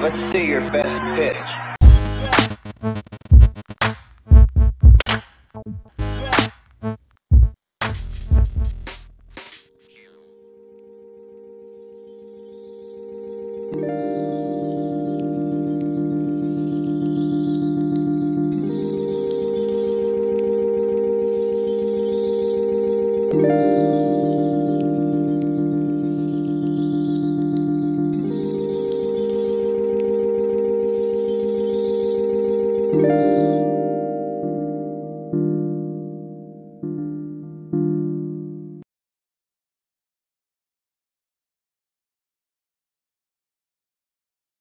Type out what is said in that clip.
Let's see your best pitch. Thank